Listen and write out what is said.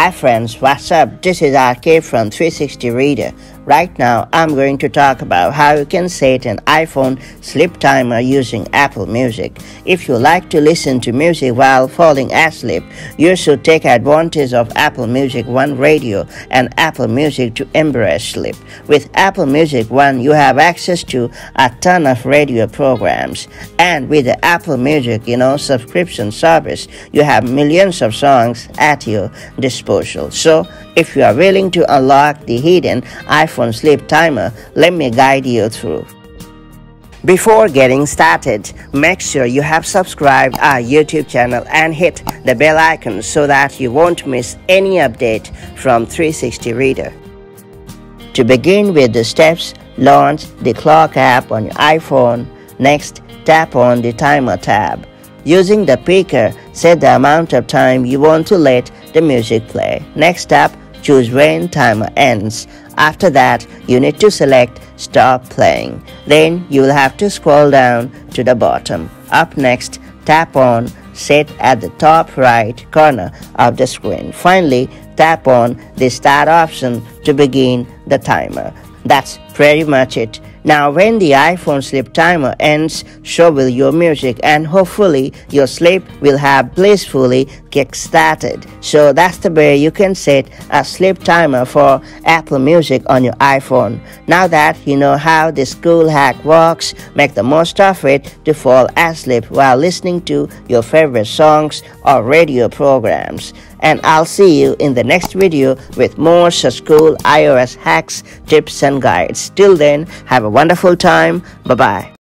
Hi friends, what's up? This is RK from 360 Reader. Right now, I'm going to talk about how you can set an iPhone sleep timer using Apple Music. If you like to listen to music while falling asleep, you should take advantage of Apple Music One Radio and Apple Music to embrace sleep. With Apple Music One, you have access to a ton of radio programs. And with the Apple Music, you know, subscription service, you have millions of songs at your disposal disposal. So, if you are willing to unlock the hidden iPhone sleep timer, let me guide you through. Before getting started, make sure you have subscribed our YouTube channel and hit the bell icon so that you won't miss any update from 360 Reader. To begin with the steps, launch the clock app on your iPhone. Next, tap on the timer tab. Using the picker, set the amount of time you want to let the music play. Next up, choose when timer ends. After that, you need to select stop playing. Then you will have to scroll down to the bottom. Up next, tap on set at the top right corner of the screen. Finally, tap on the start option to begin the timer. That's pretty much it. Now when the iPhone sleep timer ends, so will your music and hopefully your sleep will have blissfully kick-started. So that's the way you can set a sleep timer for Apple Music on your iPhone. Now that you know how this cool hack works, make the most of it to fall asleep while listening to your favorite songs or radio programs and I'll see you in the next video with more such cool iOS hacks, tips and guides. Till then, have a wonderful time. Bye bye.